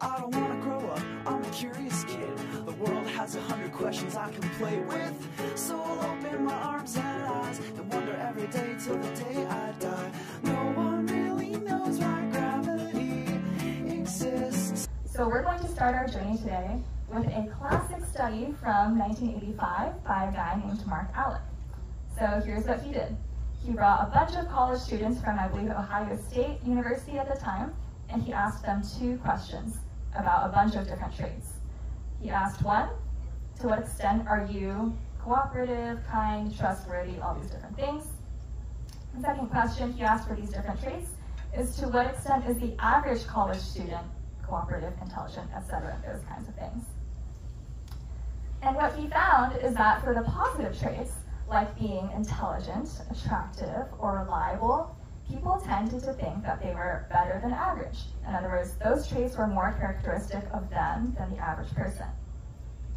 I don't wanna grow up, I'm a curious kid. The world has a hundred questions I can play with. So I'll open my arms and eyes and wonder every day till the day I die. No one really knows why gravity exists. So we're going to start our journey today with a classic study from 1985 by a guy named Mark Allen. So here's what he did. He brought a bunch of college students from, I believe, Ohio State University at the time, and he asked them two questions about a bunch of different traits. He asked one, to what extent are you cooperative, kind, trustworthy, all these different things. The second question he asked for these different traits is to what extent is the average college student cooperative, intelligent, etc., those kinds of things. And what he found is that for the positive traits, like being intelligent, attractive, or reliable, people tended to think that they were better than average. In other words, those traits were more characteristic of them than the average person.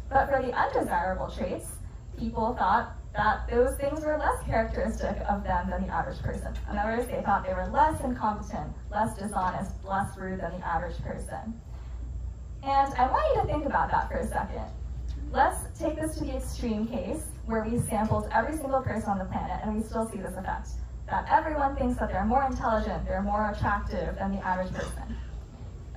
But for the undesirable traits, people thought that those things were less characteristic of them than the average person. In other words, they thought they were less incompetent, less dishonest, less rude than the average person. And I want you to think about that for a second. Let's take this to the extreme case where we sampled every single person on the planet and we still see this effect. That everyone thinks that they're more intelligent, they're more attractive than the average person.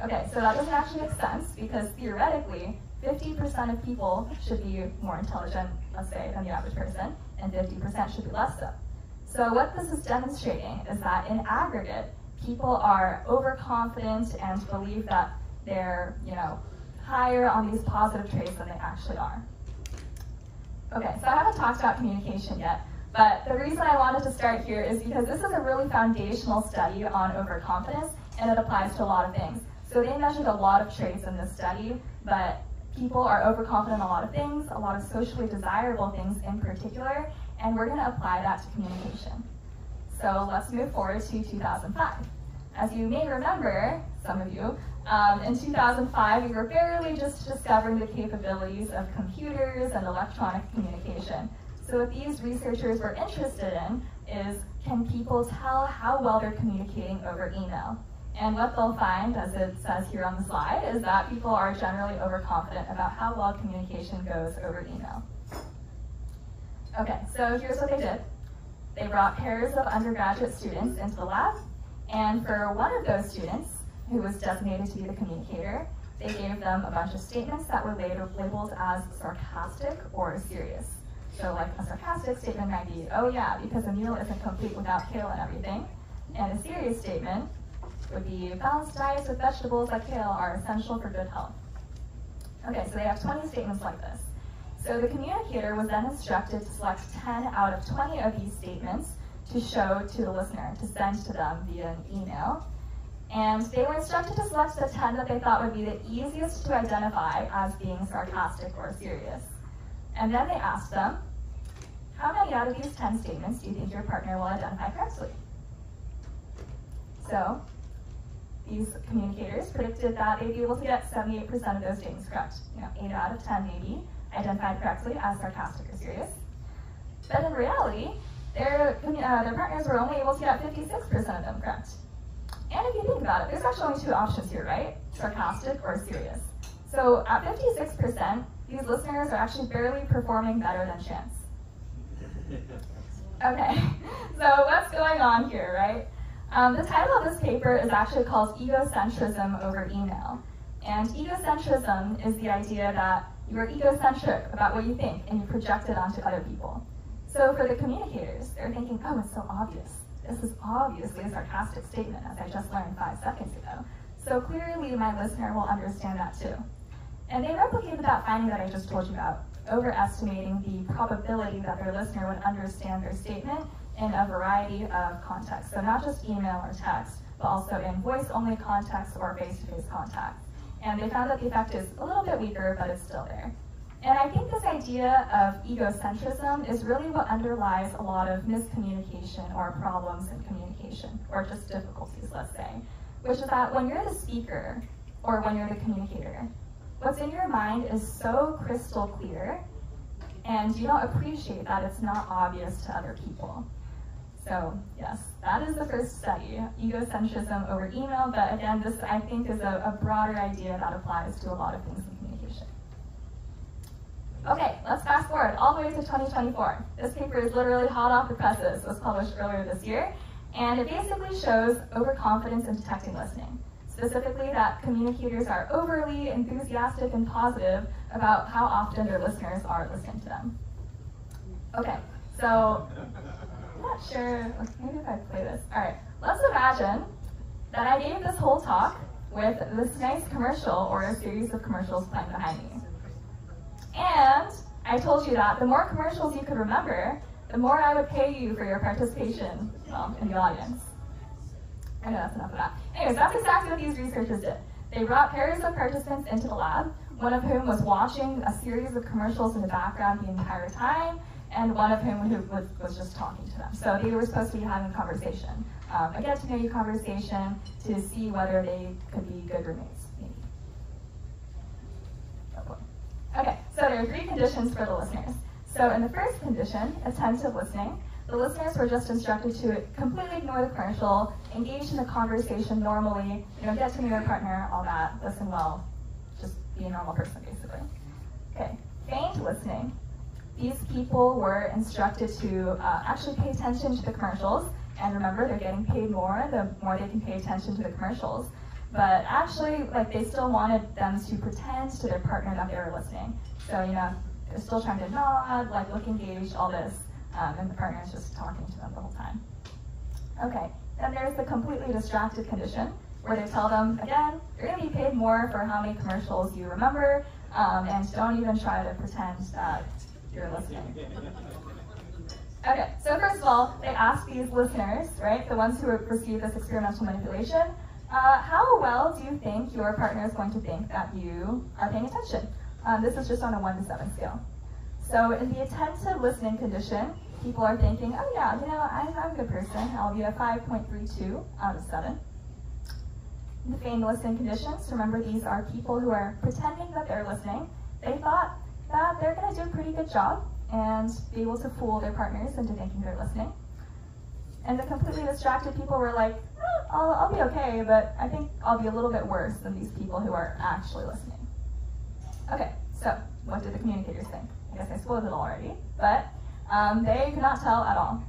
Okay, so that doesn't actually make sense because theoretically, 50% of people should be more intelligent, let's say, than the average person, and 50% should be less so. So what this is demonstrating is that in aggregate, people are overconfident and believe that they're, you know, higher on these positive traits than they actually are. Okay, so I haven't talked about communication yet, but the reason I wanted to start here is because this is a really foundational study on overconfidence, and it applies to a lot of things. So they measured a lot of traits in this study, but people are overconfident in a lot of things, a lot of socially desirable things in particular, and we're going to apply that to communication. So let's move forward to 2005. As you may remember, some of you, um, in 2005, we were barely just discovering the capabilities of computers and electronic communication. So what these researchers were interested in is, can people tell how well they're communicating over email? And what they'll find, as it says here on the slide, is that people are generally overconfident about how well communication goes over email. Okay, so here's what they did. They brought pairs of undergraduate students into the lab, and for one of those students, who was designated to be the communicator, they gave them a bunch of statements that were later labeled as sarcastic or serious. So like a sarcastic statement might be, oh yeah, because a meal isn't complete without kale and everything. And a serious statement would be, balanced diets with vegetables like kale are essential for good health. Okay, so they have 20 statements like this. So the communicator was then instructed to select 10 out of 20 of these statements to show to the listener, to send to them via an email. And they were instructed to select the 10 that they thought would be the easiest to identify as being sarcastic or serious. And then they asked them, how many out of these 10 statements do you think your partner will identify correctly? So these communicators predicted that they'd be able to get 78% of those statements correct. You know, 8 out of 10 maybe identified correctly as sarcastic or serious. But in reality, their, uh, their partners were only able to get 56% of them correct. And if you think about it, there's actually only two options here, right? Sarcastic or serious. So at 56%, these listeners are actually barely performing better than chance. Okay, so what's going on here, right? Um, the title of this paper is actually called Egocentrism over Email. And egocentrism is the idea that you are egocentric about what you think and you project it onto other people. So for the communicators, they're thinking, oh, it's so obvious. This is obviously a sarcastic statement, as I just learned five seconds ago. So clearly my listener will understand that too. And they replicated that finding that I just told you about, overestimating the probability that their listener would understand their statement in a variety of contexts. So not just email or text, but also in voice-only context or face-to-face -face contact. And they found that the effect is a little bit weaker, but it's still there. And I think this idea of egocentrism is really what underlies a lot of miscommunication or problems in communication, or just difficulties, let's say, which is that when you're the speaker or when you're the communicator, what's in your mind is so crystal clear and you don't appreciate that it's not obvious to other people. So yes, that is the first study, egocentrism over email, but again, this I think is a, a broader idea that applies to a lot of things in communication. Okay, let's fast forward all the way to 2024. This paper is literally hot off the presses. It was published earlier this year, and it basically shows overconfidence in detecting listening. Specifically, that communicators are overly enthusiastic and positive about how often their listeners are listening to them. Okay, so I'm not sure. Maybe if I play this. All right, let's imagine that I gave this whole talk with this nice commercial or a series of commercials playing behind me. And I told you that the more commercials you could remember, the more I would pay you for your participation well, in the audience. I know that's enough of that. Anyways, that's exactly what these researchers did. They brought pairs of participants into the lab, one of whom was watching a series of commercials in the background the entire time, and one of whom who was, was just talking to them. So they were supposed to be having a conversation, um, a get to know you conversation to see whether they could be good roommates. Maybe. Okay, so there are three conditions for the listeners. So in the first condition, attentive listening, the listeners were just instructed to completely ignore the commercial, engage in the conversation normally, you know, get to know your partner, all that, listen well, just be a normal person basically. Okay, feigned listening. These people were instructed to uh, actually pay attention to the commercials, and remember, they're getting paid more the more they can pay attention to the commercials. But actually, like they still wanted them to pretend to their partner that they were listening. So you know, they're still trying to nod, like look engaged, all this, um, and the partner is just talking to them the whole time. Okay, then there's the completely distracted condition, where they tell them, again, you're gonna be paid more for how many commercials you remember, um, and don't even try to pretend that you're listening. Okay, so first of all, they ask these listeners, right, the ones who received this experimental manipulation, uh, how well do you think your partner is going to think that you are paying attention? Um, this is just on a 1 to 7 scale. So in the attentive listening condition, people are thinking, oh yeah, you know, I, am a good person. I'll be a 5.32 out of 7. The feigned listening conditions, remember these are people who are pretending that they're listening. They thought that they're going to do a pretty good job and be able to fool their partners into thinking they're listening. And the completely distracted people were like, oh, I'll, I'll be okay, but I think I'll be a little bit worse than these people who are actually listening. Okay, so what did the communicators think? I guess I spoiled it already, but um, they could not tell at all.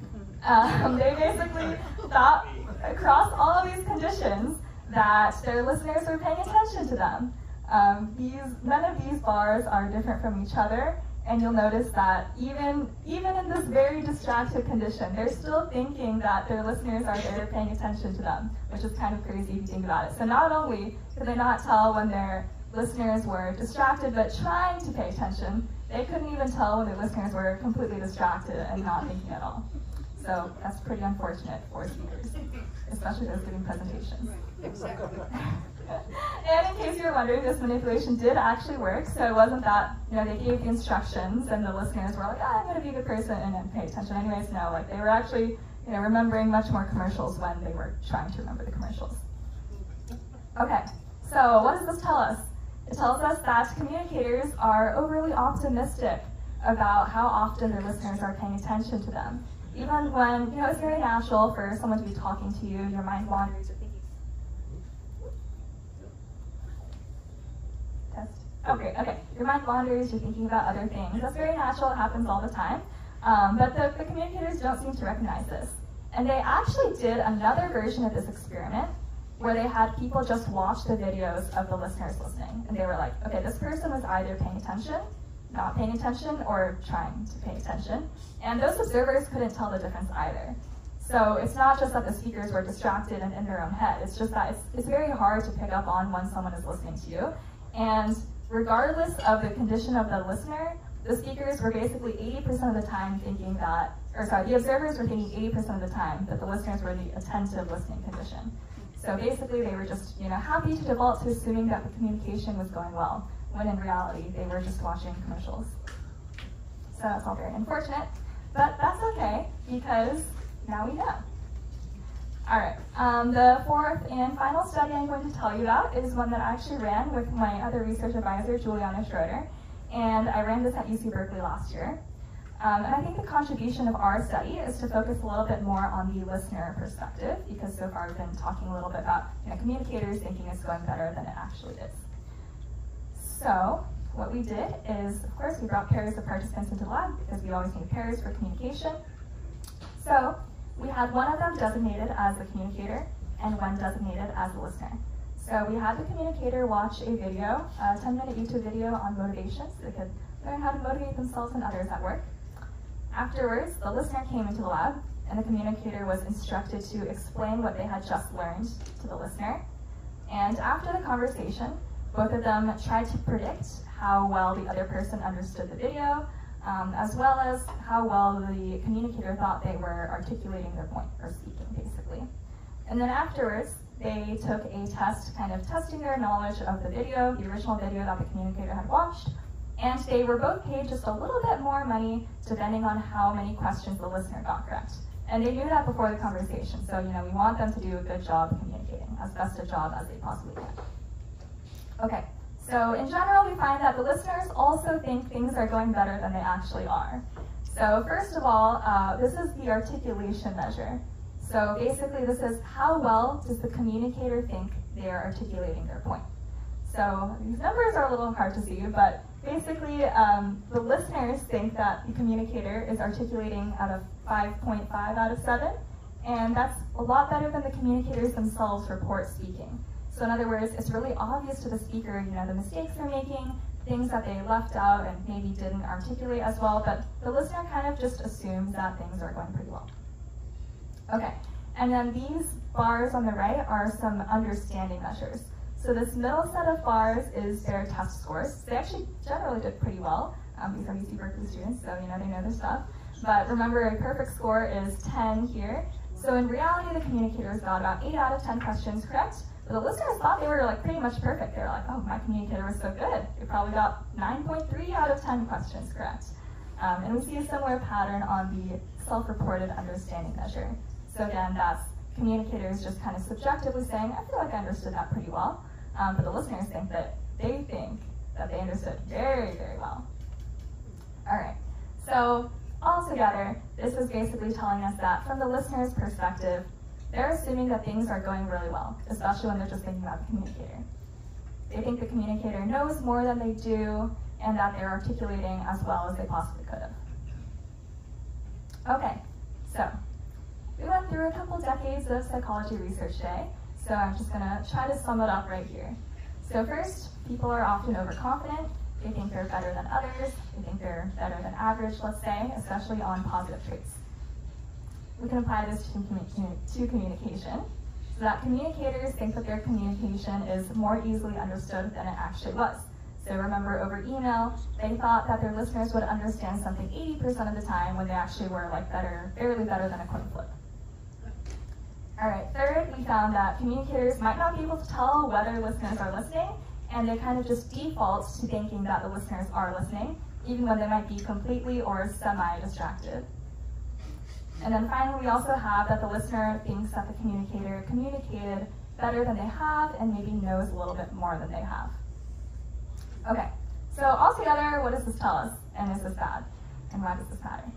Um, they basically thought across all of these conditions that their listeners were paying attention to them. Um, these, none of these bars are different from each other, and you'll notice that even, even in this very distracted condition, they're still thinking that their listeners are there paying attention to them, which is kind of crazy if you think about it. So not only could they not tell when their listeners were distracted but trying to pay attention, they couldn't even tell when their listeners were completely distracted and not thinking at all. So that's pretty unfortunate for speakers, especially those giving presentations. Exactly. and in case you're wondering, this manipulation did actually work. So it wasn't that you know they gave the instructions and the listeners were like, oh, I'm going to be a good person and then pay attention anyways. No, like they were actually you know remembering much more commercials when they were trying to remember the commercials. Okay, so what does this tell us? It tells us that communicators are overly optimistic about how often their listeners are paying attention to them. Even when, you know, it's very natural for someone to be talking to you, your mind wanders, you're thinking. Test. Okay, okay. Your mind wanders, you're thinking about other things. That's very natural, it happens all the time. Um, but the, the communicators don't seem to recognize this. And they actually did another version of this experiment where they had people just watch the videos of the listeners listening. And they were like, okay, this person was either paying attention, not paying attention, or trying to pay attention. And those observers couldn't tell the difference either. So it's not just that the speakers were distracted and in their own head. It's just that it's, it's very hard to pick up on when someone is listening to you. And regardless of the condition of the listener, the speakers were basically 80% of the time thinking that, or sorry, the observers were thinking 80% of the time that the listeners were in the attentive listening condition. So basically they were just, you know, happy to default to assuming that the communication was going well, when in reality they were just watching commercials. So that's all very unfortunate, but that's okay because now we know. All right, um, the fourth and final study I'm going to tell you about is one that I actually ran with my other research advisor, Juliana Schroeder, and I ran this at UC Berkeley last year. Um, and I think the contribution of our study is to focus a little bit more on the listener perspective, because so far we've been talking a little bit about you know, communicators thinking it's going better than it actually is. So what we did is, of course, we brought pairs of participants into the lab because we always need pairs for communication. So we had one of them designated as the communicator and one designated as the listener. So we had the communicator watch a video, a 10-minute YouTube video on motivation, so they could learn how to motivate themselves and others at work. Afterwards, the listener came into the lab, and the communicator was instructed to explain what they had just learned to the listener. And after the conversation, both of them tried to predict how well the other person understood the video, um, as well as how well the communicator thought they were articulating their point, or speaking, basically. And then afterwards, they took a test, kind of testing their knowledge of the video, the original video that the communicator had watched, and they were both paid just a little bit more money depending on how many questions the listener got correct. And they knew that before the conversation, so you know we want them to do a good job communicating, as best a job as they possibly can. Okay, so in general we find that the listeners also think things are going better than they actually are. So first of all, uh, this is the articulation measure. So basically this is how well does the communicator think they are articulating their point. So these numbers are a little hard to see, but basically um, the listeners think that the communicator is articulating out of 5.5 out of 7, and that's a lot better than the communicators themselves report speaking. So in other words, it's really obvious to the speaker, you know, the mistakes they're making, things that they left out and maybe didn't articulate as well, but the listener kind of just assumes that things are going pretty well. Okay, and then these bars on the right are some understanding measures. So this middle set of bars is their test scores. They actually generally did pretty well. Um, these are UC Berkeley students, so you know they know their stuff. But remember, a perfect score is 10 here. So in reality, the communicators got about 8 out of 10 questions correct. But the listeners thought they were like pretty much perfect. They were like, oh, my communicator was so good. They probably got 9.3 out of 10 questions correct. Um, and we see a similar pattern on the self-reported understanding measure. So again, that's communicators just kind of subjectively saying, I feel like I understood that pretty well. Um, but the listeners think that they think that they understood very, very well. All right, so all together, this is basically telling us that from the listener's perspective, they're assuming that things are going really well, especially when they're just thinking about the communicator. They think the communicator knows more than they do, and that they're articulating as well as they possibly could have. Okay, so we went through a couple decades of psychology research today, so I'm just gonna try to sum it up right here. So first, people are often overconfident. They think they're better than others. They think they're better than average, let's say, especially on positive traits. We can apply this to, to communication. So that communicators think that their communication is more easily understood than it actually was. So remember over email, they thought that their listeners would understand something 80% of the time when they actually were like better, barely better than a coin flip. All right, third, we found that communicators might not be able to tell whether listeners are listening, and they kind of just default to thinking that the listeners are listening, even when they might be completely or semi-distracted. And then finally, we also have that the listener thinks that the communicator communicated better than they have and maybe knows a little bit more than they have. Okay, so altogether, what does this tell us? And is this bad? And why does this matter?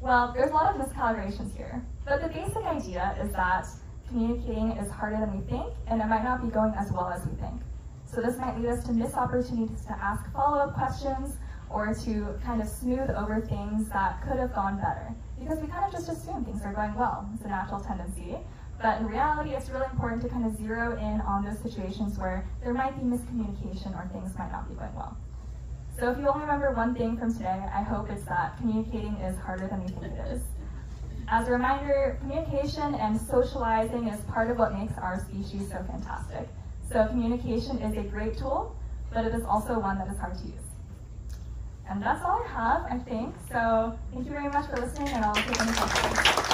Well, there's a lot of miscalibrations here, but the basic idea is that communicating is harder than we think, and it might not be going as well as we think. So this might lead us to miss opportunities to ask follow-up questions or to kind of smooth over things that could have gone better. Because we kind of just assume things are going well. It's a natural tendency. But in reality, it's really important to kind of zero in on those situations where there might be miscommunication or things might not be going well. So if you only remember one thing from today, I hope it's that communicating is harder than we think it is. As a reminder, communication and socializing is part of what makes our species so fantastic. So communication is a great tool, but it is also one that is hard to use. And that's all I have, I think. So thank you very much for listening, and I'll take any questions.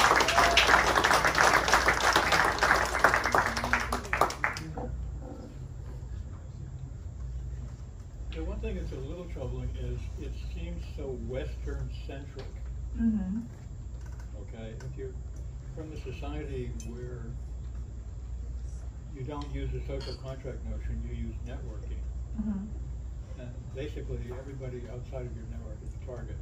thing that's a little troubling is it seems so Western centric. Mm-hmm. You're from a society where you don't use the social contract notion, you use networking. Mm-hmm. And basically, everybody outside of your network is a target.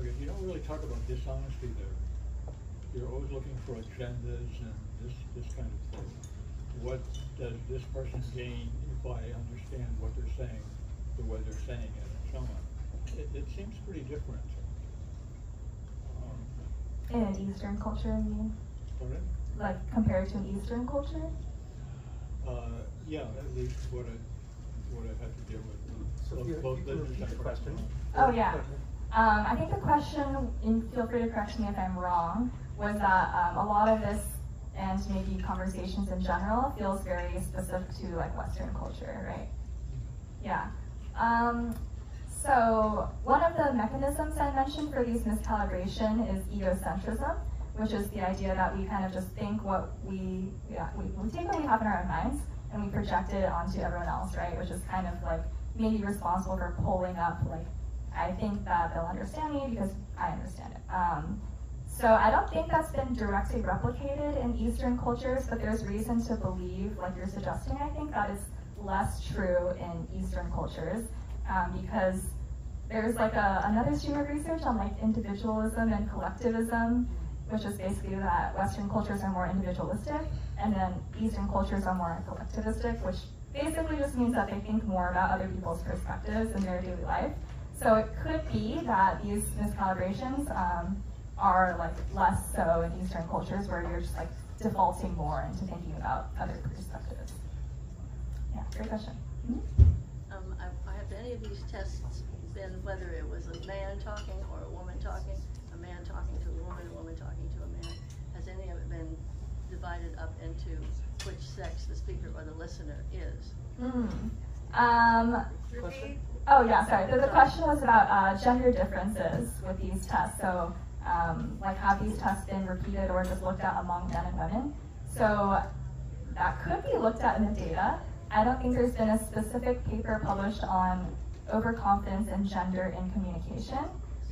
Okay, you don't really talk about dishonesty there. You're always looking for agendas and this, this kind of thing. What does this person gain if I understand what they're saying, the way they're saying it, and so on? It, it seems pretty different. In an Eastern culture, I mean, pardon? like compared to an Eastern culture? Uh, yeah, at least what I, what I had to deal with. So both- if you- both you could business repeat the question. Oh, yeah. Um, I think the question, and feel free to correct me if I'm wrong, was that um, a lot of this and maybe conversations in general feels very specific to like Western culture, right? Yeah. Um, so one of the mechanisms I mentioned for these miscalibration is egocentrism, which is the idea that we kind of just think what we, yeah, we, we take what we have in our own minds and we project it onto everyone else, right? Which is kind of like maybe responsible for pulling up like, I think that they'll understand me because I understand it. Um, so I don't think that's been directly replicated in Eastern cultures, but there's reason to believe, like you're suggesting, I think that is less true in Eastern cultures um, because there's like a, another stream of research on like individualism and collectivism, which is basically that Western cultures are more individualistic and then Eastern cultures are more collectivistic, which basically just means that they think more about other people's perspectives in their daily life. So it could be that these miscalibrations um, are like less so in Eastern cultures where you're just like defaulting more into thinking about other perspectives. Yeah, great question. Mhm. Um, I, I have any of these tests been, whether it was a man talking or a woman talking, a man talking to a woman, a woman talking to a man, has any of it been divided up into which sex the speaker or the listener is? Mm. Um, oh yeah, sorry. So the question was about uh, gender differences with these tests. So um, like have these tests been repeated or just looked at among men and women? So that could be looked at in the data. I don't think there's been a specific paper published on overconfidence and gender in communication.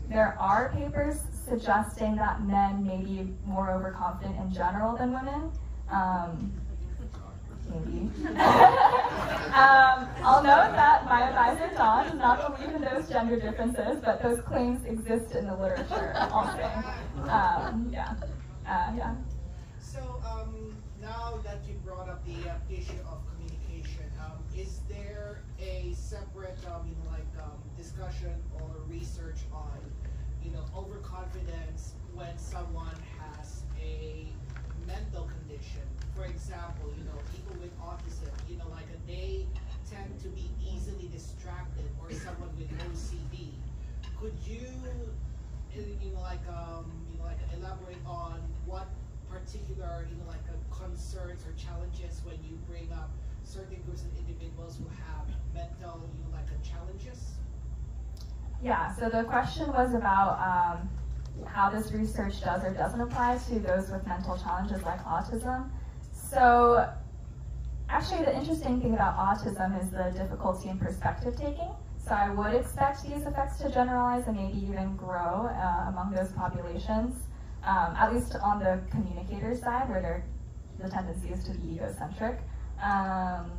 There are papers suggesting that men may be more overconfident in general than women. Um, maybe. um, I'll note that my advisor Don does not believe in those gender differences, but those claims exist in the literature. I'll. Um, yeah. Uh, yeah. So um, now that you brought up the uh, issue of a separate, um, you know, like um, discussion or research on, you know, overconfidence when someone has a mental condition? For example, you know, people with autism, you know, like they tend to be easily distracted, or someone with OCD. Could you, uh, you know, like, um, you know, like elaborate on what particular, you know, like uh, concerns or challenges when you bring up certain groups of individuals who have mental, you know, like challenges? Yeah, so the question was about um, how this research does or doesn't apply to those with mental challenges like autism. So, actually, the interesting thing about autism is the difficulty in perspective taking. So, I would expect these effects to generalize and maybe even grow uh, among those populations, um, at least on the communicator side, where the tendency is to be egocentric. Um,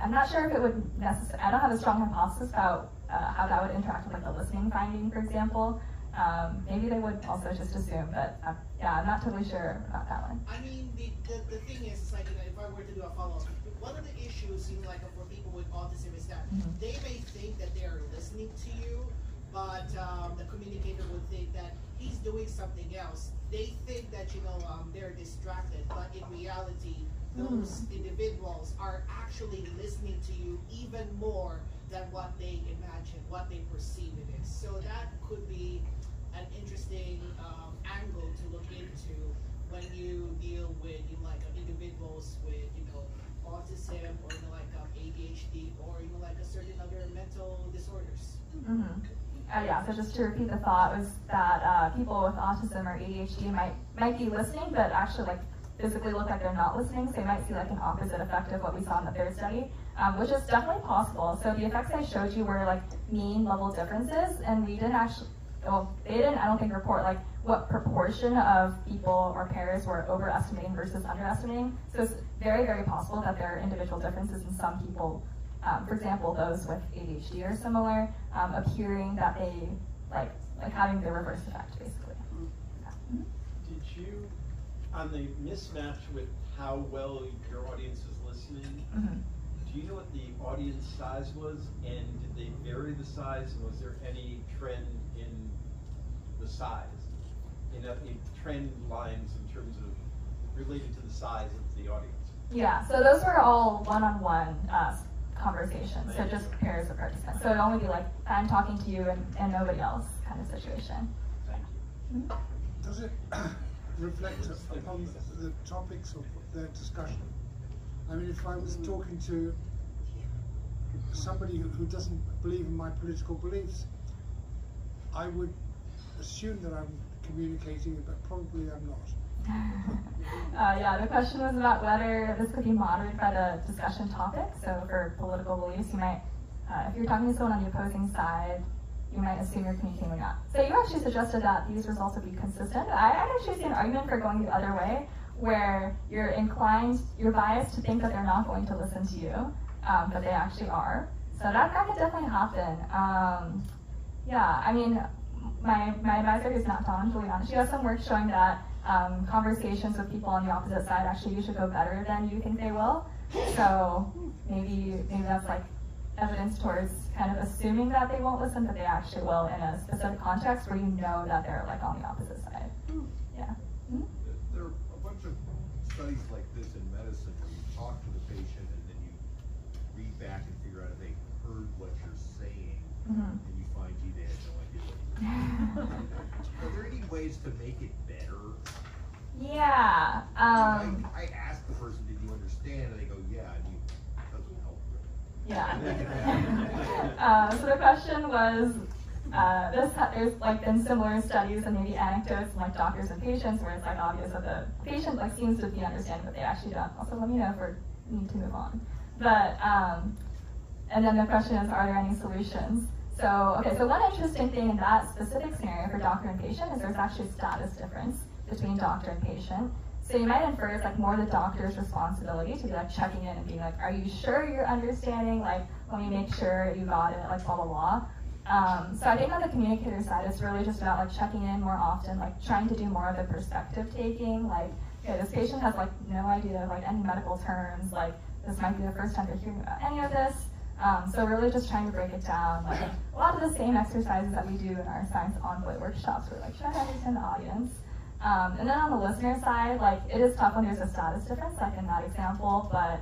I'm not sure if it would necessarily, I don't have a strong hypothesis about uh, how that would interact with like the listening finding, for example. Um, maybe they would also just assume, but uh, yeah, I'm not totally sure about that one. I mean, the, the, the thing is, like, you know, if I were to do a follow-up, one of the issues, you know, like for people with autism is that Mhm. they may think that they are listening to you, but um, the communicator would think that he's doing something else. They think that, you know, um, they're distracted, but in reality, those individuals are actually listening to you even more than what they imagine, what they perceive it is. So that could be an interesting um, angle to look into when you deal with you know, like individuals with you know autism or you know, like um, ADHD or you know like a certain other mental disorders. hmm Uh, yeah, so just to repeat the thought was that uh, people with autism or ADHD might might be listening, but actually like physically look like they're not listening. So you might see like an opposite effect of what we saw in the third study, um, which is definitely possible. So the effects I showed you were like mean level differences, and we didn't actually, well, they didn't, I don't think, report like what proportion of people or pairs were overestimating versus underestimating. So it's very, very possible that there are individual differences in some people um, for example, those with ADHD are similar, um, appearing that they like like having the reverse effect, basically. Yeah. Mhm. Did you, on the mismatch with how well your audience is listening, Mhm. do you know what the audience size was? And did they vary the size? And was there any trend in the size? In, a- in trend lines in terms of related to the size of the audience? Yeah, so those were all one-on-one uh, conversations, so just pairs of participants. So it'd only be like, I'm talking to you and, and nobody else kind of situation. Thank you. Mhm. Does it reflect upon the topics of their discussion? I mean, if I was talking to somebody who, who doesn't believe in my political beliefs, I would assume that I'm communicating, but probably I'm not. Uh, yeah, the question was about whether this could be moderated by the discussion topic. So for political beliefs, you might, uh, if you're talking to someone on the opposing side, you might assume you're communicating not. So you actually suggested that these results would be consistent. I, actually see an argument for going the other way, where you're inclined, you're biased to think that they're not going to listen to you, um, but they actually are. So that, that could definitely happen. Um, yeah, I mean, my, my advisor who's not Don Juliana, she has some work showing that um, conversations with people on the opposite side actually usually go better than you think they will. So maybe maybe that's like evidence towards kind of assuming that they won't listen, but they actually will in a specific context where you know that they're like on the opposite side. Yeah. Mhm. There are a bunch of studies like this in medicine where you talk to the patient and then you read back and figure out if they heard what you're saying. Mhm. And you find, gee, they had no idea what you were saying. Are there any ways to make it better? Yeah. Um, I, I ask the person, did you understand? And they go, yeah, and you, it doesn't help really. Yeah. uh, so the question was, uh, this there's like been similar studies and maybe anecdotes from like doctors and patients where it's like obvious that the patient like seems to be understanding, what they actually don't. Also, let me know if we need to move on. But um, and then the question is, are there any solutions? So okay, so one interesting thing in that specific scenario for doctor and patient is there's actually a status difference between doctor and patient. So you might infer it's like more the doctor's responsibility to be like checking in and being like, are you sure you're understanding? Like, let me make sure you got it, like blah blah blah. Um, so I think on the communicator side, it's really just about like checking in more often, like trying to do more of the perspective taking. Like, okay, this patient has like no idea of like any medical terms. Like, this might be the first time they're hearing about any of this. Um, so really just trying to break it down. Like a lot of the same exercises that we do in our science envoy workshops. We're like trying to understand the audience. Um, and then on the listener side, like it is tough when there's a status difference, like in that example, but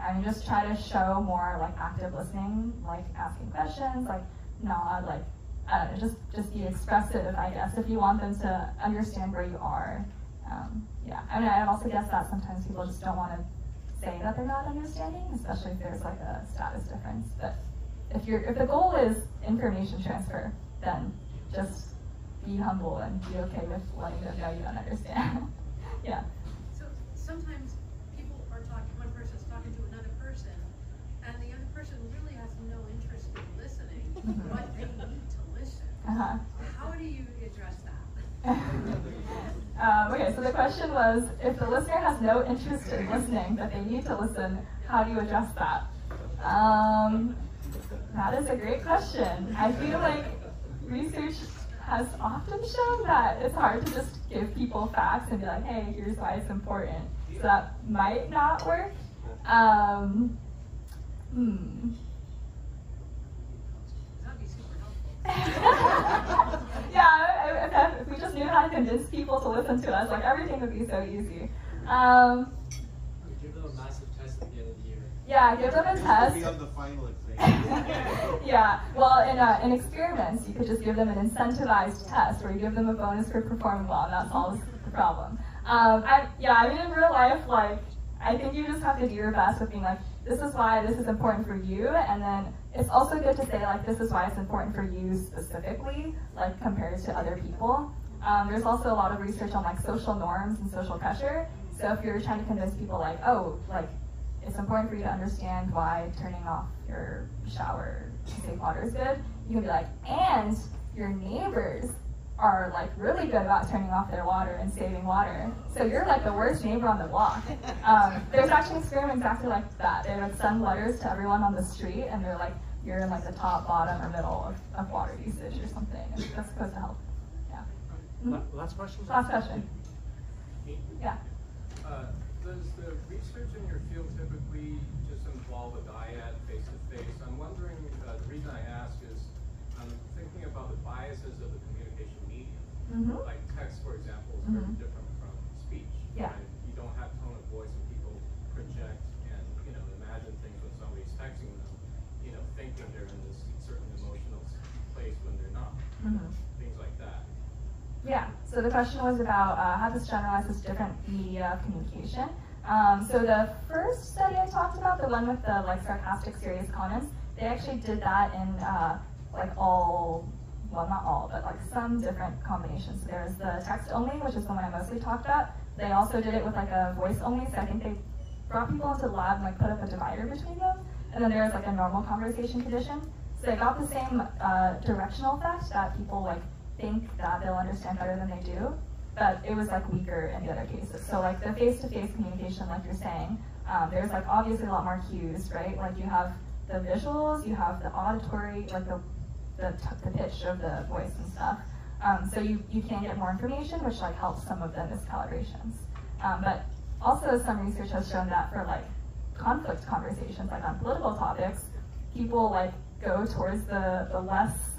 I mean, just try to show more like active listening, like asking questions, like nod, like know, just just be expressive, I guess, if you want them to understand where you are. Um, yeah, I mean, I also guess that sometimes people just don't want to say that they're not understanding, especially if there's like a status difference. But if you're if the goal is information transfer, then just be humble and be okay with letting them know you don't understand. yeah. So sometimes people are talking, one person is talking to another person, and the other person really has no interest in listening, Mhm. but they need to listen. Uh-huh. How do you address that? um, okay, so the question was, if the listener has no interest in listening, but they need to listen, how do you address that? Um, that is a great question. I feel like research has often shown that it's hard to just give people facts and be like, hey, here's why it's important. So that might not work. Um, hmm. That'd be super helpful. yeah, if, if, if we just knew how to convince people to listen to us, like everything would be so easy. Um, Give them a massive test at the end of the year. yeah, give them a This test. will be on the final exam. yeah, well, in, uh, in experiments, you could just give them an incentivized test where you give them a bonus for performing well, and that solves the problem. Um, I, yeah, I mean, in real life, like, I think you just have to do your best with being like, this is why this is important for you, and then it's also good to say, like, this is why it's important for you specifically, like, compared to other people. Um, there's also a lot of research on, like, social norms and social pressure. So if you're trying to convince people, like, oh, like, it's important for you to understand why turning off your shower to save water is good. You can be like, and your neighbors are like really good about turning off their water and saving water. So you're like the worst neighbor on the block. Um, there's actually an experiment exactly like that. They would send letters to everyone on the street and they're like, you're in like the top, bottom, or middle of, of water usage or something. And that's supposed to help. Yeah. Mhm. Last question? Last question. Yeah. Uh, does the research in your field typically just involve a dyad face to face? I'm wondering, uh, the reason I ask is I'm thinking about the biases of the communication medium. Mhm. Like text, for example, is very Mhm. different from speech. Yeah. right? You don't have tone of voice and people project and, you know, imagine things when somebody's texting them, you know, thinking they're in this certain emotional s- place when they're not. Mhm. Things like that. Yeah, so the question was about uh, how this generalizes different media communication. Um, so the first study I talked about, the one with the like sarcastic, serious comments, they actually did that in uh, like all, well not all, but like some different combinations. So There's the text only, which is the one I mostly talked about. They also did it with like a voice only, so I think they brought people into the lab and like put up a divider between them. And then there's like a normal conversation condition. So they got the same uh, directional effect that people like think that they'll understand better than they do, but it was like weaker in the other cases. So like the face-to-face communication, like you're saying, um, there's like obviously a lot more cues, right? Like you have the visuals, you have the auditory, like the the, the pitch of the voice and stuff. Um, so you, you can get more information, which like helps some of the miscalibrations. Um, but also some research has shown that for like conflict conversations, like on political topics, people like go towards the, the less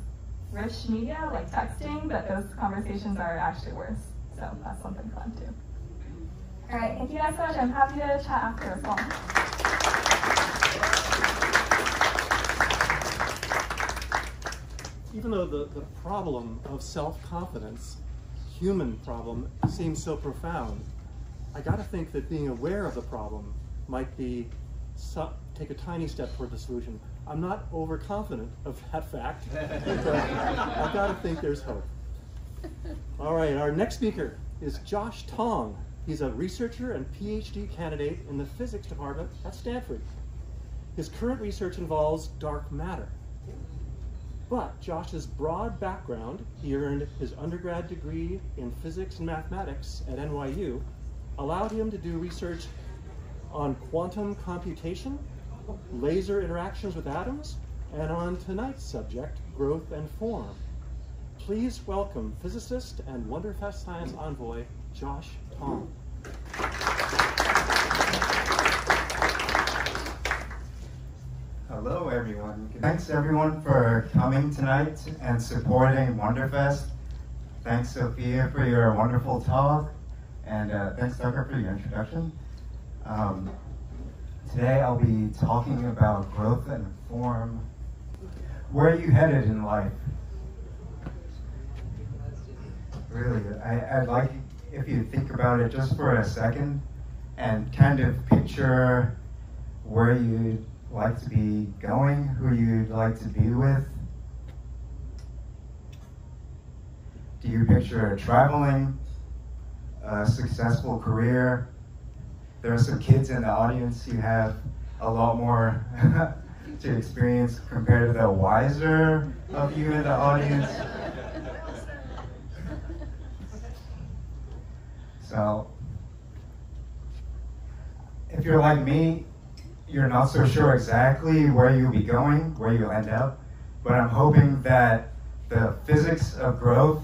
rich media, like texting, but those conversations are actually worse. So that's something fun too. All right, thank you guys so much. I'm happy to chat after as well. Even though the, the problem of self-confidence, human problem, seems so profound, I gotta think that being aware of the problem might be, take a tiny step toward the solution. I'm not overconfident of that fact, but I gotta think there's hope. All right, our next speaker is Josh Tong. He's a researcher and PhD candidate in the physics department at Stanford. His current research involves dark matter. But Josh's broad background, he earned his undergrad degree in physics and mathematics at NYU, allowed him to do research on quantum computation, laser interactions with atoms, and on tonight's subject, growth and form. Please welcome physicist and Wonderfest Science envoy, Josh Tong. Hello, everyone. Thanks, everyone, for coming tonight and supporting Wonderfest. Thanks, Sophia, for your wonderful talk, and uh, thanks, Tucker, for your introduction. Um, today, I'll be talking about growth and form. Where are you headed in life? Really, I, I'd like if you think about it just for a second and kind of picture where you'd like to be going, who you'd like to be with. Do you picture traveling, a successful career? There are some kids in the audience who have a lot more to experience compared to the wiser of you in the audience. So, if you're like me, you're not so sure exactly where you'll be going, where you'll end up, but I'm hoping that the physics of growth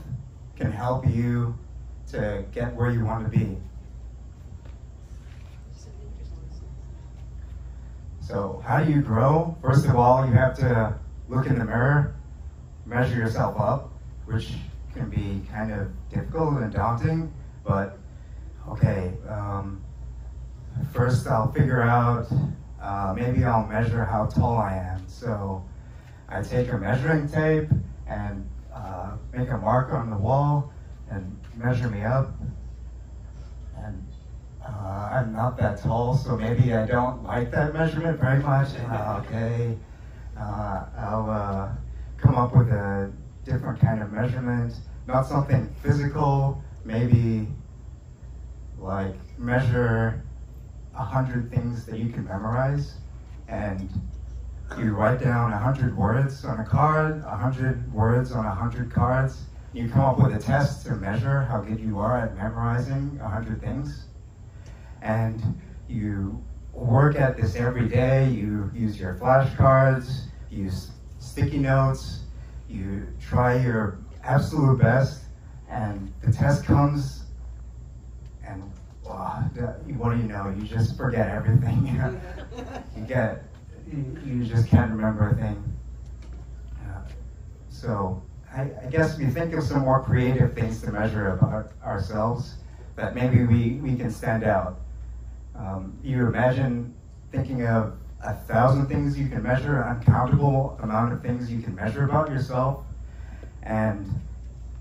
can help you to get where you want to be. So, how do you grow? First of all, you have to look in the mirror, measure yourself up, which can be kind of difficult and daunting, but okay, um, first I'll figure out, uh, maybe I'll measure how tall I am. So I take a measuring tape and uh, make a mark on the wall and measure me up. Uh, I'm not that tall, so maybe I don't like that measurement very much. Uh, okay, uh, I'll uh, come up with a different kind of measurement, not something physical, maybe like measure a hundred things that you can memorize and you write down a hundred words on a card, a hundred words on a hundred cards. You come up with a test to measure how good you are at memorizing a hundred things. And you work at this every day. You use your flashcards you use sticky notes, you try your absolute best, and the test comes, and wow, what do you know? You just forget everything. you get, you, you just can't remember a thing. Uh, so I, I, guess we think of some more creative things to measure about ourselves that maybe we, we can stand out. Um, you imagine thinking of a thousand things you can measure, an uncountable amount of things you can measure about yourself, and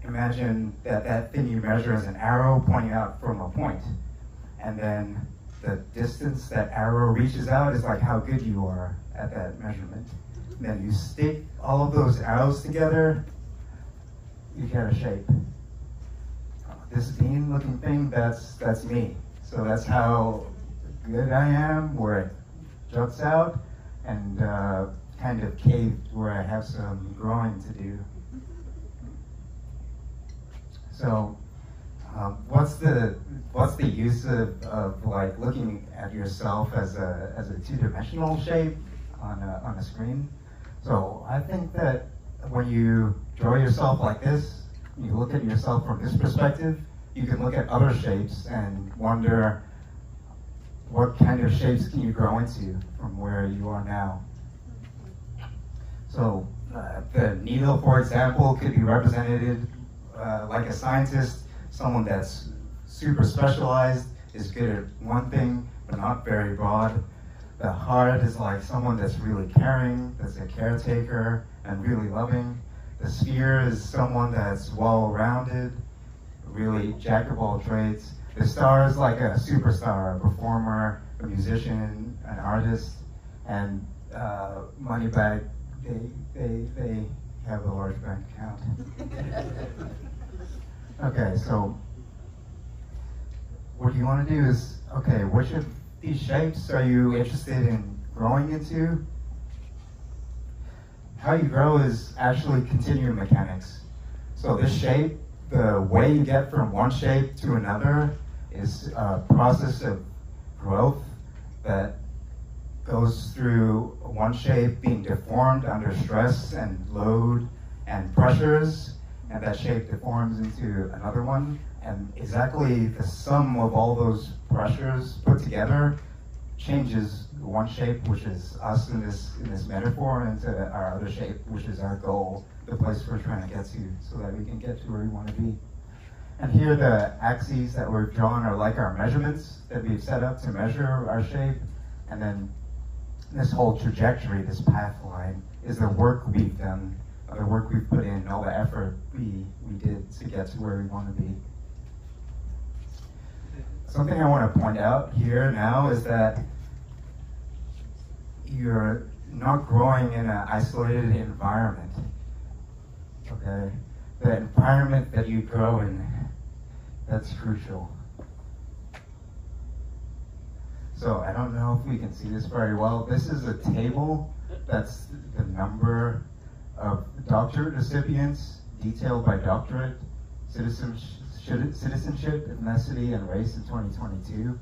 imagine that that thing you measure is an arrow pointing out from a point. And then the distance that arrow reaches out is like how good you are at that measurement. And then you stick all of those arrows together, you get a shape. This bean looking thing, that's, that's me. So that's how good I am, where it juts out, and uh, kind of caved where I have some growing to do. So, um, what's the what's the use of, of like looking at yourself as a as a two dimensional shape on a, on a screen? So I think that when you draw yourself like this, you look at yourself from this perspective, you can look at other shapes and wonder what kind of shapes can you grow into from where you are now. So uh, the needle, for example, could be represented uh, like a scientist, someone that's super specialized, is good at one thing, but not very broad. The heart is like someone that's really caring, that's a caretaker, and really loving. The sphere is someone that's well-rounded, really jack of all trades. The star is like a superstar, a performer, a musician, an artist, and uh, Moneybag, they, they, they have a large bank account. okay, so what you want to do is, okay, which of these shapes are you interested in growing into? How you grow is actually continuum mechanics. So this shape, the way you get from one shape to another is a process of growth that goes through one shape being deformed under stress and load and pressures, and that shape deforms into another one. And exactly the sum of all those pressures put together changes one shape, which is us in this in this metaphor, into our other shape, which is our goal, the place we're trying to get to, so that we can get to where we want to be. And here the axes that we're drawn are like our measurements that we've set up to measure our shape. And then this whole trajectory, this path line, is the work we've done, the work we've put in, all the effort we, we did to get to where we want to be. Something I want to point out here now is that you're not growing in an isolated environment. Okay? The environment that you grow in that's crucial. So I don't know if we can see this very well. This is a table that's the number of doctorate recipients detailed by doctorate, citizenship, ethnicity, and race in 2022.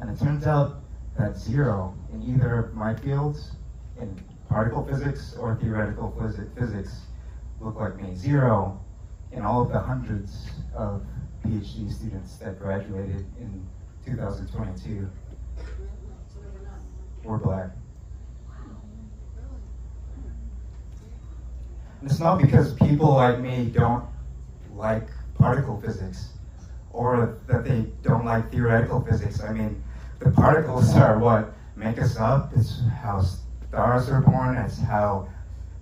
And it turns out that zero in either of my fields, in particle physics or theoretical physics, look like me. Zero in all of the hundreds of PhD students that graduated in 2022 were black. And it's not because people like me don't like particle physics or that they don't like theoretical physics. I mean, the particles are what make us up. It's how stars are born. It's how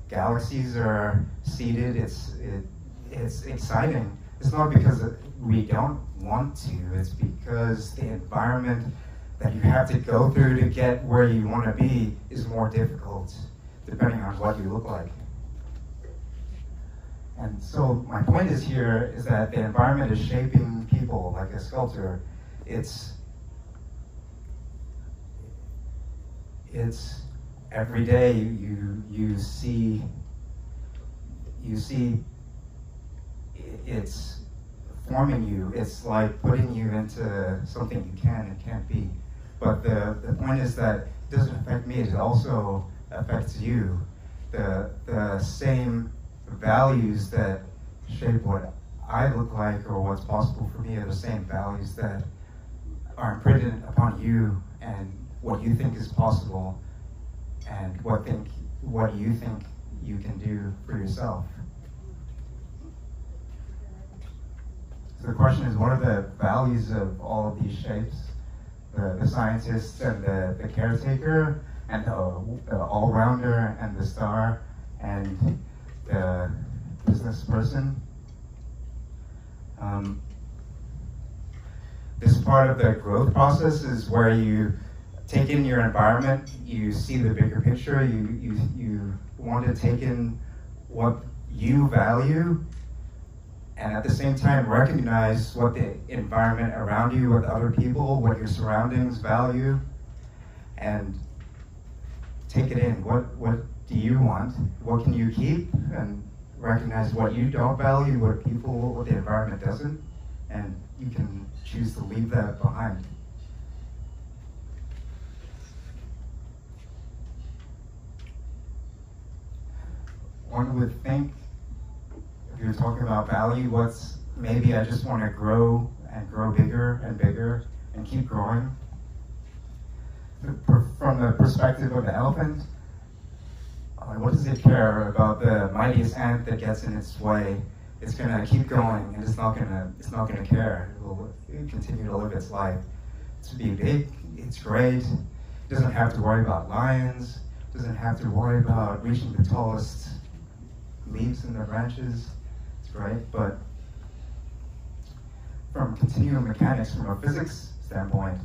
galaxies are seeded. It's it, it's exciting. It's not because we don't want to. It's because the environment that you have to go through to get where you want to be is more difficult, depending on what you look like. And so my point is here is that the environment is shaping people like a sculptor. It's it's every day you you see you see it's forming you. It's like putting you into something you can and can't be. But the, the point is that it doesn't affect me, it also affects you. the, the same values that shape what I look like or what's possible for me are the same values that are imprinted upon you and what you think is possible and what think what you think you can do for yourself. The question is, what are the values of all of these shapes? The, the scientist and the, the caretaker and the, the all-rounder and the star and the business person. Um, this part of the growth process is where you take in your environment, you see the bigger picture, you, you, you want to take in what you value, and at the same time recognize what the environment around you, what other people, what your surroundings value, and take it in. What, what do you want? What can you keep? And recognize what you don't value, what people, what the environment doesn't, and you can choose to leave that behind. One would think, if you're talking about value, what's maybe I just want to grow and grow bigger and bigger and keep growing. From the perspective of the elephant, uh, what does it care about the mightiest ant that gets in its way? It's gonna keep going, and it's not gonna it's not gonna care. It will continue to live its life. To be big, it's great. It doesn't have to worry about lions. It doesn't have to worry about reaching the tallest leaves in the branches. Great, but from continuum mechanics, from a physics standpoint,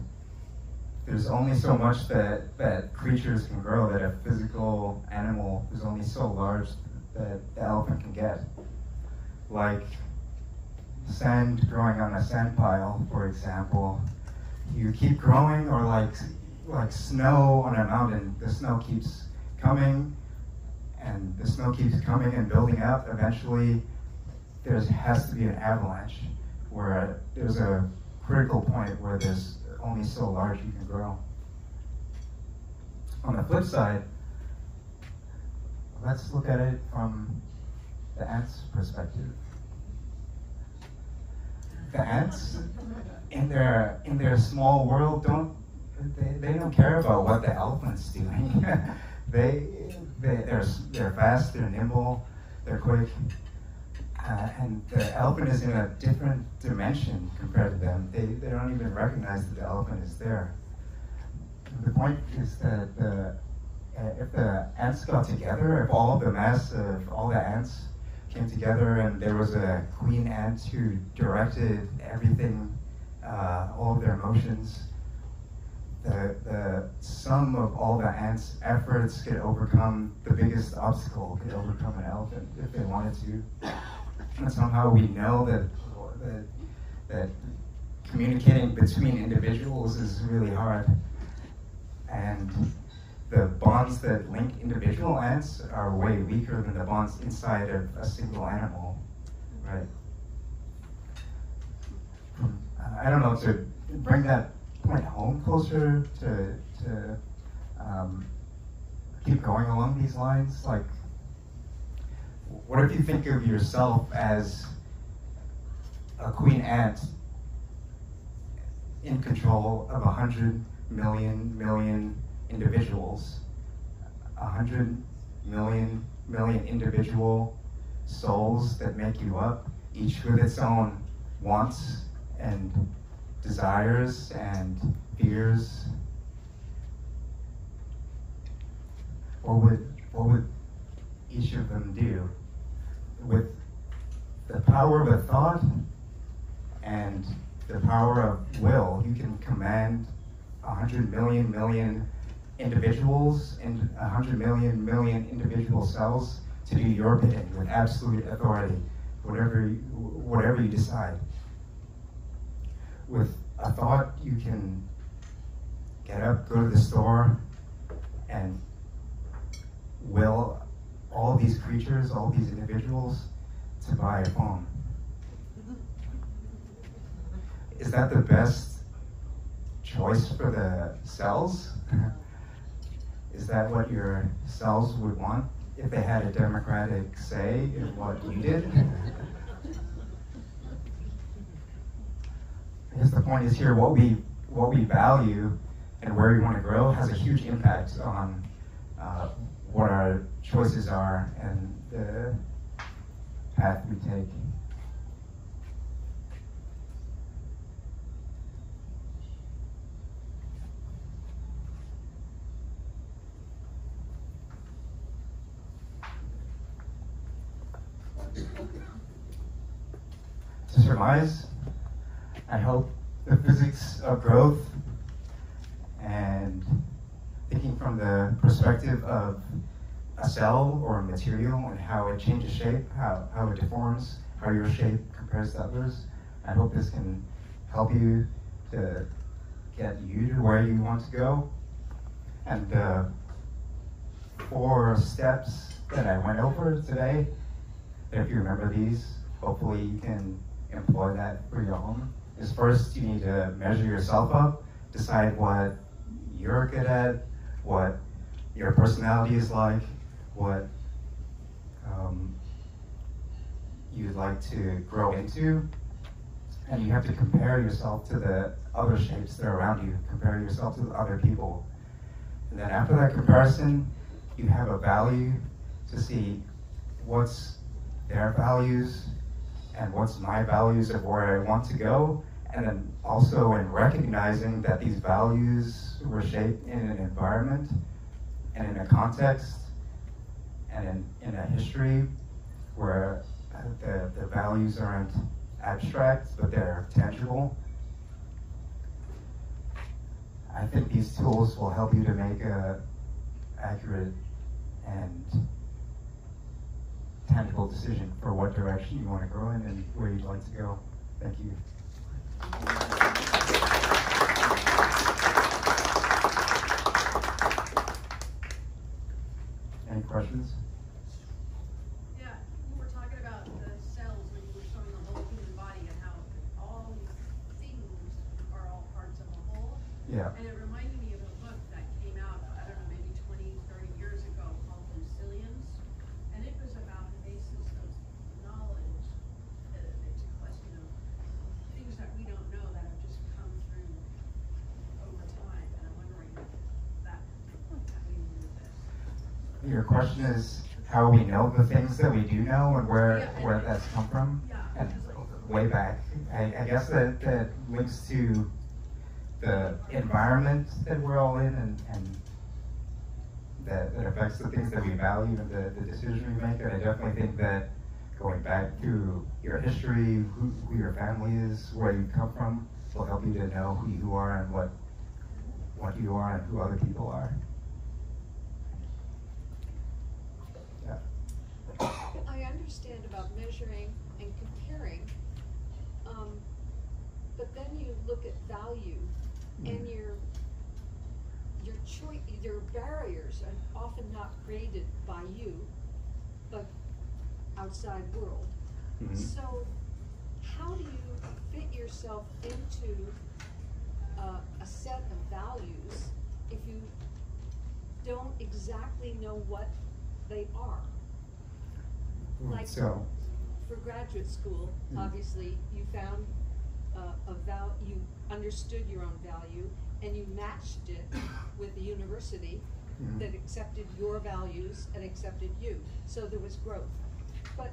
there's only so much that, that creatures can grow, that a physical animal is only so large that the elephant can get. Like sand growing on a sand pile, for example. You keep growing, or like, like snow on a mountain, the snow keeps coming, and the snow keeps coming and building up. Eventually, there has to be an avalanche where there's a critical point where there's only so large you can grow. On the flip side, let's look at it from the ants' perspective. The ants, in their in their small world, don't they, they don't care about what the elephant's doing. they, they they're they're fast, they're nimble, they're quick, uh, and the elephant is in a different dimension compared to them. They, they don't even recognize that the elephant is there. The point is that the, uh, if the ants got together, if all the mass of all the ants came together and there was a queen ant who directed everything, uh, all their motions, the, the sum of all the ants' efforts could overcome the biggest obstacle, could overcome an elephant if they wanted to somehow we know that, that, that communicating between individuals is really hard. And the bonds that link individual ants are way weaker than the bonds inside of a single animal, right? I don't know, to bring that point home closer, to, to um, keep going along these lines, like what if you think of yourself as a queen ant in control of a hundred million million individuals, a hundred million million individual souls that make you up, each with its own wants and desires and fears? What would what would each of them do? with the power of a thought and the power of will, you can command 100 million million individuals and 100 million million individual cells to do your bidding with absolute authority, whatever, whatever you decide. With a thought, you can get up, go to the store, and will all these creatures, all these individuals to buy a phone. Is that the best choice for the cells? Is that what your cells would want? if they had a democratic say in what you did. I guess the point is here, what we what we value and where we want to grow has a huge impact on uh, what our choices are and the path we take. To surmise, I hope the physics of growth and thinking from the perspective of a cell or a material and how it changes shape, how, how it deforms, how your shape compares to others. I hope this can help you to get you to where you want to go. And the four steps that I went over today, if you remember these, hopefully you can employ that for your own. Is first you need to measure yourself up, decide what you're good at, what your personality is like, what um, you'd like to grow into, and you have to compare yourself to the other shapes that are around you, compare yourself to other people. And then after that comparison, you have a value to see what's their values and what's my values of where I want to go, and then also in recognizing that these values were shaped in an environment and in a context and in, in a history where the, the values aren't abstract, but they're tangible. I think these tools will help you to make a accurate and tangible decision for what direction you want to grow in and where you'd like to go. Thank you. Questions? Yeah, we were talking about the cells when you were showing the whole human body and how all things are all parts of a whole. Yeah. And it reminded me of a book that came out, I don't know, maybe 20, 30 years ago called Lucilians. And it was about the basis of knowledge. Uh, It's a question of things that we don't know that have just come through over time. And I'm wondering if that having to do with this. Your question is how we know the things that we do know and where where that's come from? And way back. I, I guess that, that links to the environment that we're all in and, and that, that affects the things that we value and the, the decisions we make. And I definitely think that going back to your history, who, who your family is, where you come from, will help you to know who you are and what what you are and who other people are. Yeah. I understand about measuring and comparing, um, but then you look at value and Mm. your, your choice, your barriers are often not created by you, but outside world. Mhm. So how do you fit yourself into uh, a set of values if you don't exactly know what they are? Like So, for graduate school, Mm. obviously, you found uh, a val, you understood your own value and you matched it with the university Mhm. that accepted your values and accepted you. So there was growth. But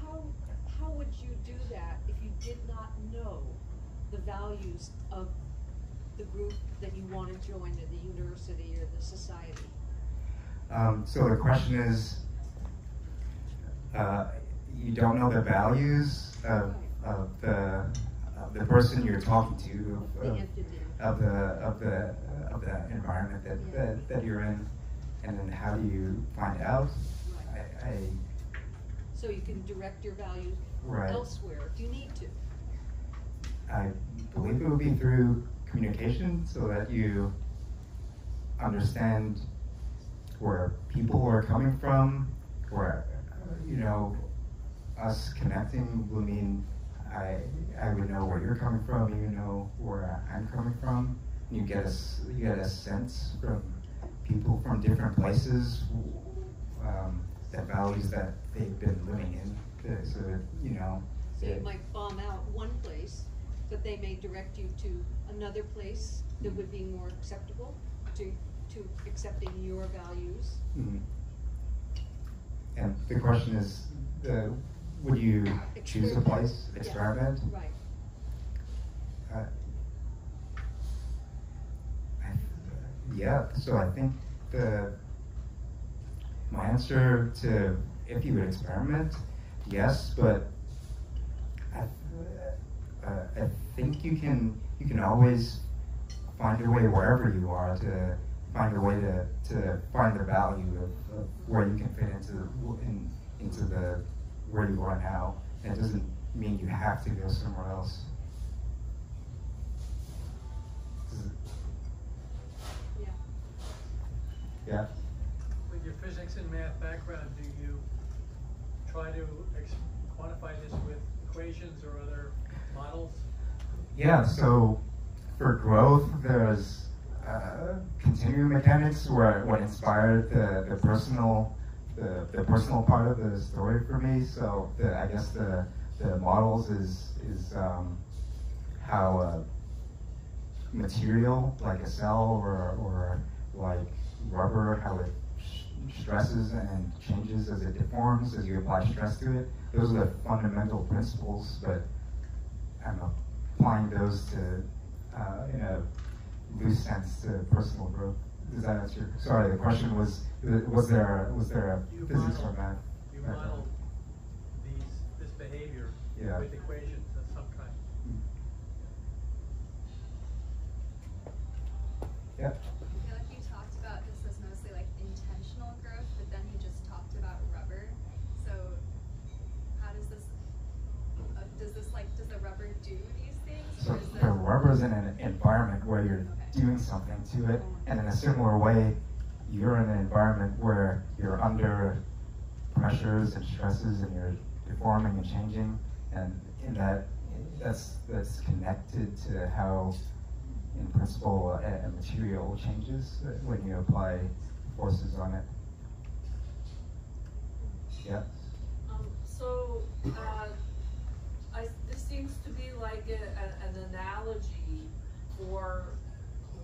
how, how would you do that if you did not know the values of the group that you want to join in the university or the society? Um, so the question is, uh, you don't know the values of, of the the person you're talking to, of, of the of the uh, of the environment that, that, that you're in, and then how do you find out? Right. I, I So you can direct your values Right. elsewhere if you need to. I believe it would be through communication so that you understand where people are coming from, where, uh, you know, us connecting will mean I, I would know where you're coming from, you know where I'm coming from. You get a, you get a sense from people from different places, um, values that they've been living in, so you know. So you it- might bomb out one place, but they may direct you to another place that would be more acceptable to, to accepting your values. Mhm. And the question is, uh, would you choose a place, experiment? Right. Uh, I- Yeah, so I think the, my answer to if you would experiment, yes, but I, uh, I think you can, you can always find your way wherever you are to find your way to, to find the value of, of where you can fit into, the- in, into the, where you are now. And it doesn't mean you have to go somewhere else. Yeah. Yeah. With your physics and math background, do you try to ex- quantify this with equations or other models? Yeah, so for growth, there's uh, continuum mechanics where what inspired the, the personal the, the personal part of the story for me. So the, I guess the the models is is um, how a material like a cell or or like rubber how it stresses and changes as it deforms as you apply stress to it. Those are the fundamental principles, but I'm applying those to, uh, in a loose sense, to personal growth. Does that answer? Sorry, the question was, was there, was there a You physics or model- math? You background? model these, this behavior Yeah. with equations of some kind. Yeah. I feel like you talked about this as mostly like intentional growth, but then you just talked about rubber. So how does this, uh, does this like, does the rubber do these things? So or is the this- rubber's in an environment where you're doing something to it, and in a similar way, you're in an environment where you're under pressures and stresses, and you're deforming and changing, and in that, that's that's connected to how, in principle, a, a material changes when you apply forces on it. Yeah. Um, so, uh, I, this seems to be like a, an, an analogy for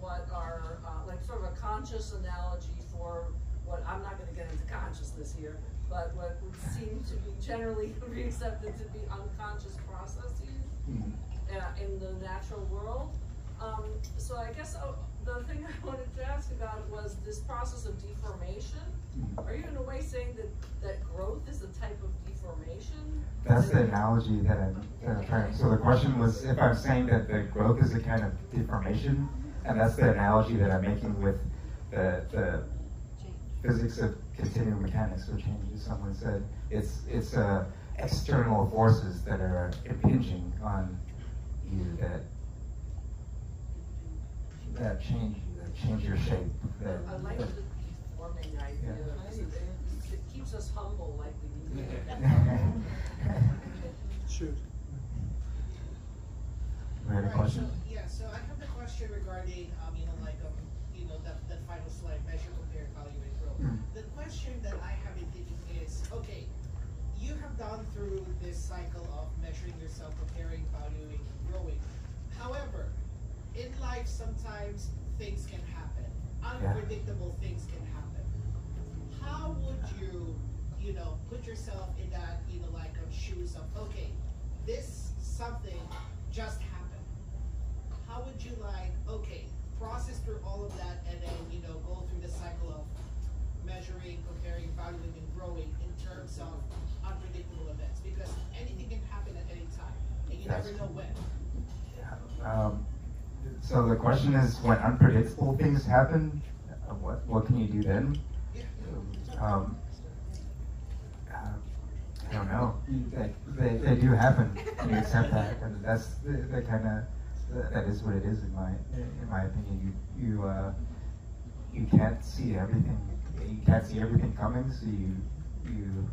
what are, uh, like sort of a conscious analogy for what, I'm not gonna get into consciousness here, but what would seem to be generally be accepted to be unconscious processes Mhm. uh, in the natural world. Um, so I guess uh, the thing I wanted to ask about was this process of deformation. Mhm. Are you in a way saying that, that growth is a type of deformation? That's the analogy that I'm, that I'm trying. So the question was if I'm saying that the growth is a kind of deformation, and that's the analogy that I'm making with the the physics of continuum mechanics or changes. Someone said it's it's uh, external forces that are impinging on you that that change you, that change your shape. That, I like the deforming idea, Yeah. it, it keeps us humble like we need to be. Shoot. We had a Right, question? so- Yeah, so I have the question regarding, um, you know, like, um, you know, that, that final slide, measure, compare, evaluate, grow. Mm. The question that I have been thinking is, okay, you have gone through this cycle of measuring yourself, comparing, valuing, growing. However, in life, sometimes things can happen. Unpredictable things can happen. How would you, you know, put yourself in that, you know, like, um, shoes of, okay, this something just happened. How would you like, okay, process through all of that and then, you know, go through the cycle of measuring, comparing, valuing, and growing in terms of unpredictable events? Because anything can happen at any time, and you never know when. Um, so the question is, when unpredictable things happen, uh, what what can you do then? Um, uh, I don't know. They, they, they do happen. and You accept that, and that's the, the kind of that is what it is in my in my opinion. You you uh, you can't see everything. You can't see everything coming. So you you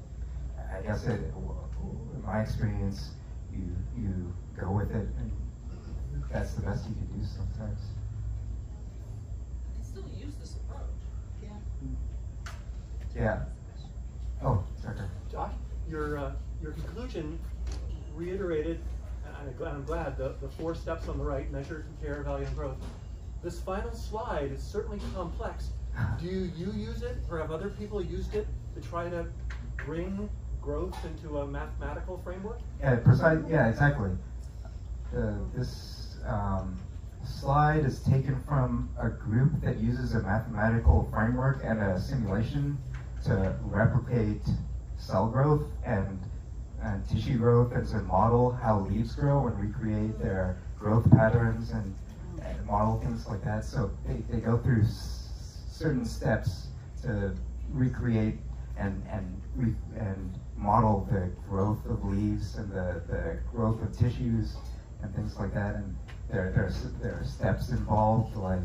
I guess it, in my experience, you you go with it, and that's the best you can do sometimes. You still use this approach. Yeah. Yeah. Oh, sorry. your, uh, your conclusion reiterated, and I'm glad, I'm glad, the, the four steps on the right, measure, compare, value, and growth. This final slide is certainly complex. Do you use it, or have other people used it to try to bring growth into a mathematical framework? Yeah, precise, yeah, exactly. Uh, this um, slide is taken from a group that uses a mathematical framework and a simulation to replicate cell growth and, and tissue growth and to model how leaves grow and recreate their growth patterns and, and model things like that. So they, they go through certain steps to recreate and, and, re and model the growth of leaves and the, the growth of tissues and things like that. And there, there, are, there are steps involved, like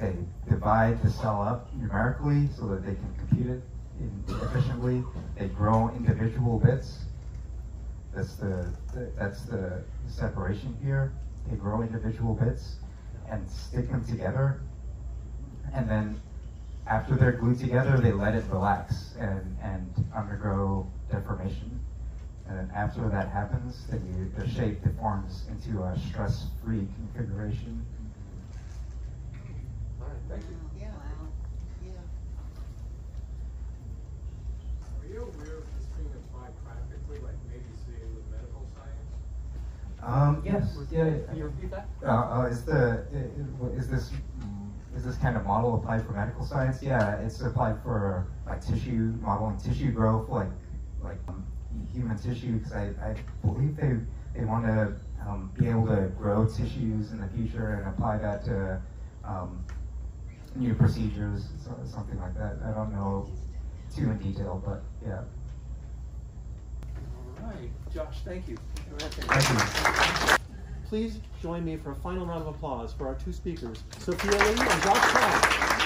they divide the cell up numerically so that they can compute it in, efficiently. They grow individual bits. That's the, the, that's the separation here. They grow individual bits and stick them together. And then after they're glued together, they let it relax and, and undergo deformation. And then after that happens, you, the shape deforms into a stress-free configuration. All right, thank you. Yeah. Yeah. Are you aware of this being applied practically, like maybe say with medical science? Um, yes, yeah. Can you repeat that? Uh, uh, is the, is this, is this kind of model applied for medical science? Yeah, it's applied for like tissue, modeling tissue growth, like, like um, human tissue, because I, I believe they, they want to um, be able to grow tissues in the future and apply that to um, new procedures, so, something like that. I don't know too in detail, but yeah. Right, Josh, thank you. Thank you. Please join me for a final round of applause for our two speakers, Sophia Li and Josh Brown.